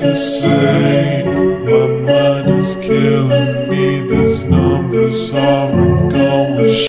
to say. My mind is killing me. These numbers are going.